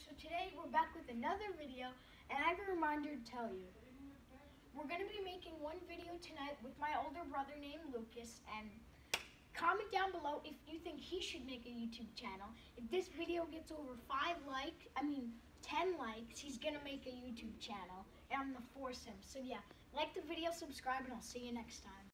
so today we're back with another video, and I have a reminder to tell you. We're going to be making one video tonight with my older brother named Lucas, and comment down below if you think he should make a YouTube channel. If this video gets over 5 likes, I mean 10 likes, he's going to make a YouTube channel, and I'm going to force him. So yeah, like the video, subscribe, and I'll see you next time.